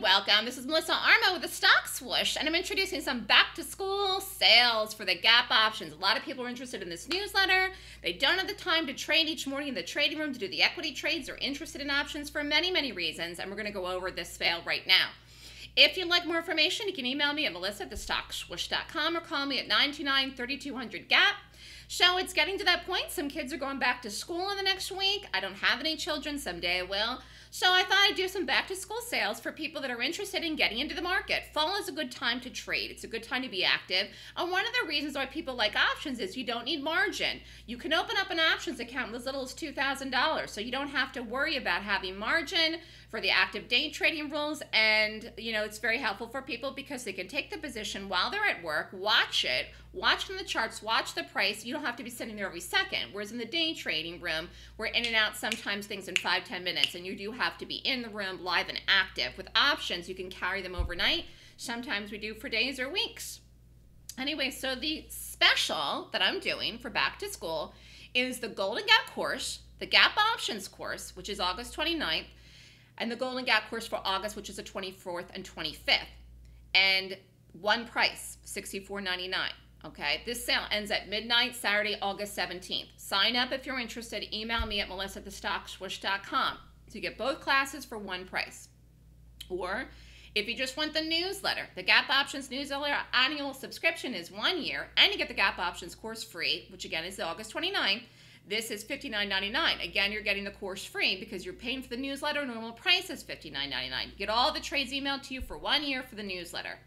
welcome. This is Melissa Armo with the Stock Swoosh, and I'm introducing some back to school sales for the Gap options. A lot of people are interested in this newsletter. They don't have the time to trade each morning in the trading room to do the equity trades. They're interested in options for many, many reasons, and we're going to go over this sale right now. If you'd like more information, you can email me at melissa at or call me at 929 3200 GAP. So it's getting to that point. Some kids are going back to school in the next week. I don't have any children. Someday I will. So I thought I'd do some back to school sales for people that are interested in getting into the market. Fall is a good time to trade. It's a good time to be active. And one of the reasons why people like options is you don't need margin. You can open up an options account with as little as $2,000. So you don't have to worry about having margin for the active day trading rules. And, you know, it's very helpful for people because they can take the position while they're at work, watch it, watch from the charts, watch the price. You don't have to be sitting there every second. Whereas in the day trading room, we're in and out sometimes things in five, ten minutes. And you do have to be in the room live and active. With options, you can carry them overnight. Sometimes we do for days or weeks. Anyway, so the special that I'm doing for back to school is the Golden Gap course, the Gap Options course, which is August 29th and the Golden Gap course for August, which is the 24th and 25th. And one price, $64.99. Okay, this sale ends at midnight Saturday, August 17th. Sign up if you're interested. Email me at melissa at to get both classes for one price. Or if you just want the newsletter, the Gap Options newsletter annual subscription is one year, and you get the Gap Options course free, which again is August 29th. This is $59.99. Again, you're getting the course free because you're paying for the newsletter. Normal price is $59.99. You get all the trades emailed to you for one year for the newsletter.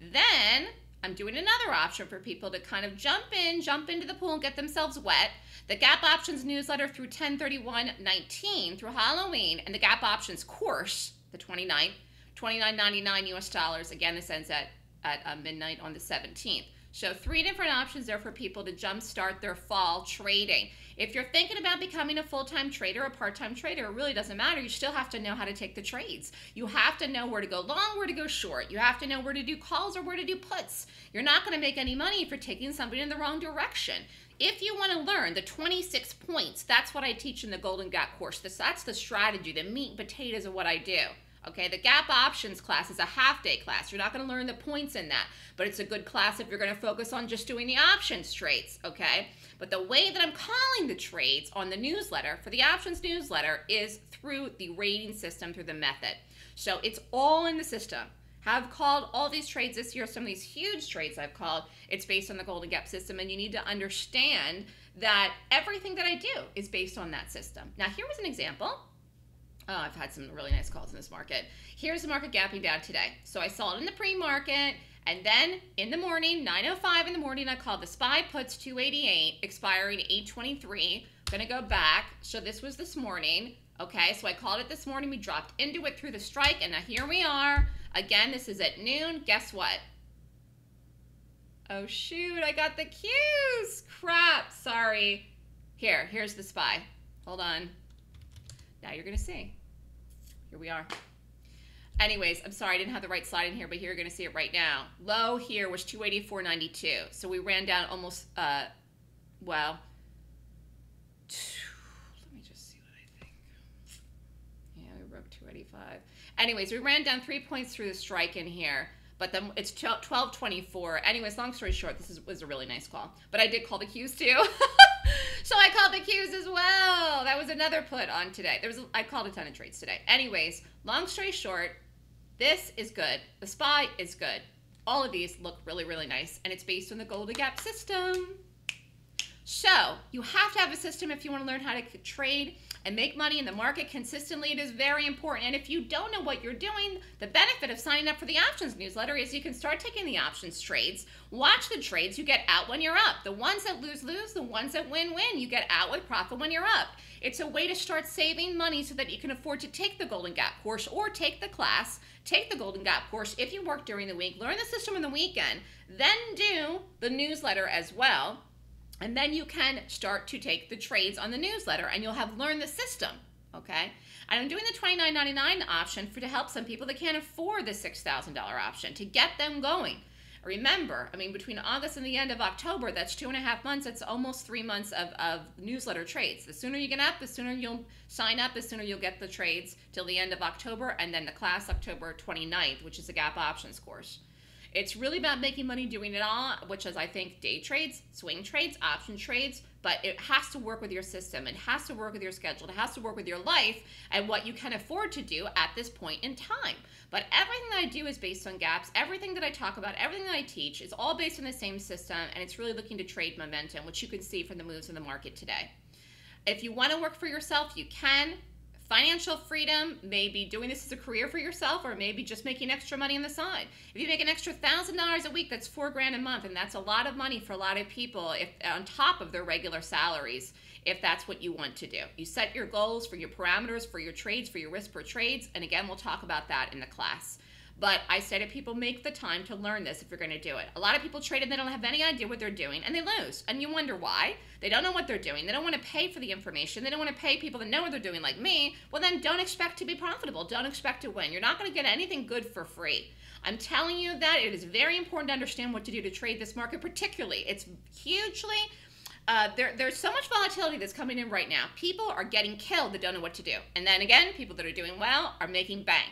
Then I'm doing another option for people to kind of jump in, jump into the pool, and get themselves wet. The Gap Options newsletter through 1031.19 through Halloween, and the Gap Options course, the 29th, 29.99 US dollars. Again, this ends at at uh, midnight on the 17th. So three different options there for people to jumpstart their fall trading. If you're thinking about becoming a full-time trader, a part-time trader, it really doesn't matter. You still have to know how to take the trades. You have to know where to go long, where to go short. You have to know where to do calls or where to do puts. You're not going to make any money if you're taking somebody in the wrong direction. If you want to learn the 26 points, that's what I teach in the Golden Gap course. That's the strategy, the meat and potatoes of what I do. Okay, the gap options class is a half day class. You're not going to learn the points in that, but it's a good class if you're going to focus on just doing the options trades. Okay, but the way that I'm calling the trades on the newsletter for the options newsletter is through the rating system, through the method. So it's all in the system. Have called all these trades this year, some of these huge trades I've called, it's based on the Golden Gap system, and you need to understand that everything that I do is based on that system. Now, here was an example Oh, I've had some really nice calls in this market. Here's the market gapping down today. So I saw it in the pre-market, and then in the morning, 9.05 in the morning, I called the SPY puts 288, expiring 823. Gonna go back. So this was this morning. Okay, so I called it this morning. We dropped into it through the strike, and now here we are. Again, this is at noon. Guess what? Oh, shoot, I got the Qs. Crap, sorry. Here, here's the SPY. Hold on. Now you're going to see. Here we are. Anyways, I'm sorry I didn't have the right slide in here, but here you're going to see it right now. Low here was 284.92. So we ran down almost, uh, well, let me just see what I think. Yeah, we broke 285. Anyways, we ran down three points through the strike in here but then it's 1224 anyways long story short this is, was a really nice call but i did call the Qs too so i called the Qs as well. That was another put on today. There was I called a ton of trades today. Anyways long story short this is good. The spy is good. All of these look really really nice and it's based on the golden gap system so you have to have a system if you want to learn how to trade and make money in the market consistently. It is very important. And if you don't know what you're doing, the benefit of signing up for the options newsletter is you can start taking the options trades, watch the trades, you get out when you're up. The ones that lose, lose. The ones that win, win. You get out with profit when you're up. It's a way to start saving money so that you can afford to take the Golden Gap course or take the class, take the Golden Gap course if you work during the week, learn the system on the weekend, then do the newsletter as well and then you can start to take the trades on the newsletter and you'll have learned the system, okay? And I'm doing the $29.99 option for to help some people that can't afford the $6,000 option to get them going. Remember, I mean, between August and the end of October, that's two and a half months. That's almost three months of, of newsletter trades. The sooner you get up, the sooner you'll sign up, the sooner you'll get the trades till the end of October, and then the class October 29th, which is the Gap Options course. It's really about making money doing it all, which is, I think, day trades, swing trades, option trades, but it has to work with your system. It has to work with your schedule. It has to work with your life and what you can afford to do at this point in time. But everything that I do is based on gaps. Everything that I talk about, everything that I teach is all based on the same system, and it's really looking to trade momentum, which you can see from the moves in the market today. If you want to work for yourself, you can financial freedom, maybe doing this as a career for yourself, or maybe just making extra money on the side. If you make an extra thousand dollars a week, that's four grand a month, and that's a lot of money for a lot of people if on top of their regular salaries. If that's what you want to do, you set your goals for your parameters, for your trades, for your risk per trades, and again, we'll talk about that in the class. But I say to people, make the time to learn this if you're going to do it. A lot of people trade and they don't have any idea what they're doing and they lose. And you wonder why. They don't know what they're doing. They don't want to pay for the information. They don't want to pay people that know what they're doing, like me. Well, then don't expect to be profitable. Don't expect to win. You're not going to get anything good for free. I'm telling you that it is very important to understand what to do to trade this market, particularly. It's hugely. Uh, there, there's so much volatility that's coming in right now. People are getting killed that don't know what to do. And then again, people that are doing well are making bank.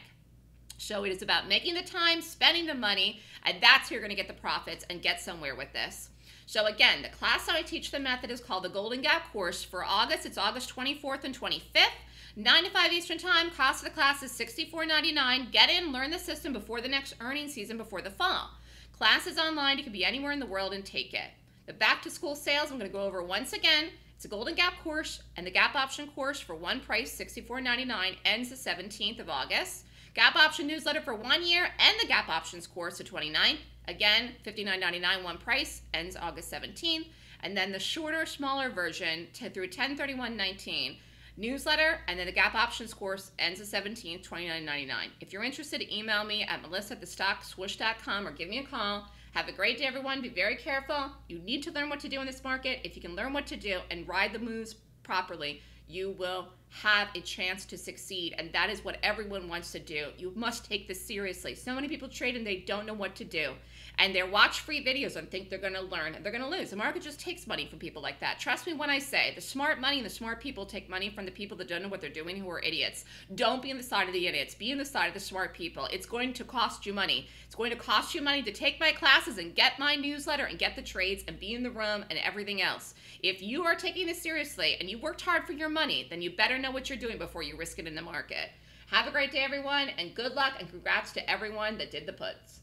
So it is about making the time, spending the money, and that's how you're going to get the profits and get somewhere with this. So again, the class that I teach the method is called the Golden Gap course. For August, it's August 24th and 25th. 9 to 5 Eastern Time. Cost of the class is $64.99. Get in, learn the system before the next earnings season before the fall. Class is online. You can be anywhere in the world and take it. The back to school sales, I'm going to go over once again. It's a Golden Gap course and the Gap Option course for one price, $64.99, ends the 17th of August. Gap Option newsletter for one year and the Gap Options course to 29. Again, $59.99 one price, ends August 17th. And then the shorter, smaller version to, through 1031.19 newsletter, and then the Gap Options course ends the 17th, $29.99. If you're interested, email me at melissa at thestockswoosh.com or give me a call. Have a great day, everyone. Be very careful. You need to learn what to do in this market. If you can learn what to do and ride the moves properly, you will have a chance to succeed. And that is what everyone wants to do. You must take this seriously. So many people trade and they don't know what to do. And they watch free videos and think they're going to learn. And they're going to lose. The market just takes money from people like that. Trust me when I say the smart money and the smart people take money from the people that don't know what they're doing who are idiots. Don't be on the side of the idiots. Be on the side of the smart people. It's going to cost you money. It's going to cost you money to take my classes and get my newsletter and get the trades and be in the room and everything else. If you are taking this seriously and you worked hard for your money, then you better know what you're doing before you risk it in the market. Have a great day, everyone, and good luck and congrats to everyone that did the puts.